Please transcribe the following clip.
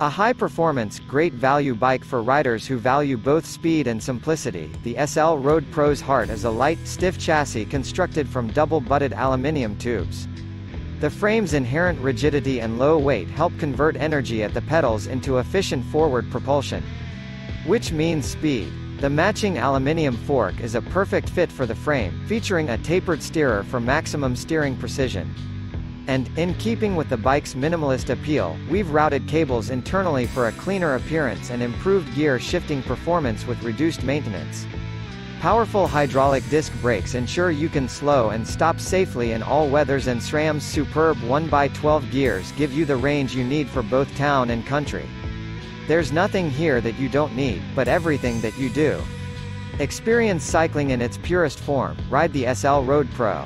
A high-performance, great value bike for riders who value both speed and simplicity, the SL Road Pro's Heart is a light, stiff chassis constructed from double-butted aluminium tubes. The frame's inherent rigidity and low weight help convert energy at the pedals into efficient forward propulsion. Which means speed. The matching aluminium fork is a perfect fit for the frame, featuring a tapered steerer for maximum steering precision. And, in keeping with the bike's minimalist appeal, we've routed cables internally for a cleaner appearance and improved gear shifting performance with reduced maintenance. Powerful hydraulic disc brakes ensure you can slow and stop safely in all weathers and SRAM's superb 1x12 gears give you the range you need for both town and country. There's nothing here that you don't need, but everything that you do. Experience cycling in its purest form, ride the SL Road Pro.